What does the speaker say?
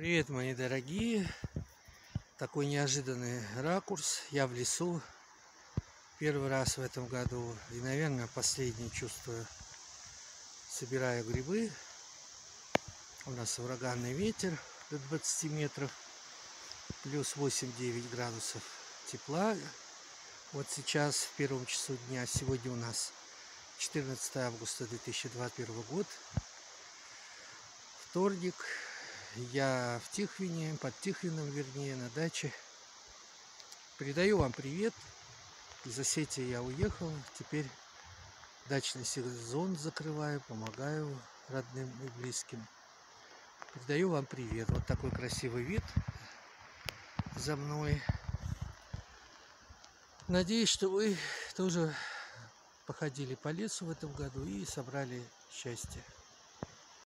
Привет, мои дорогие! Такой неожиданный ракурс. Я в лесу. Первый раз в этом году. И, наверное, последний чувствую. Собираю грибы. У нас ураганный ветер до 20 метров. Плюс 8-9 градусов тепла. Вот сейчас, в первом часу дня, сегодня у нас 14 августа 2021 год. Вторник, я в Тихвине, под Тихвином, вернее, на даче. Передаю вам привет. Из Осетии я уехал. Теперь дачный сезон закрываю, помогаю родным и близким. Передаю вам привет. Вот такой красивый вид за мной. Надеюсь, что вы тоже походили по лесу в этом году и собрали счастье.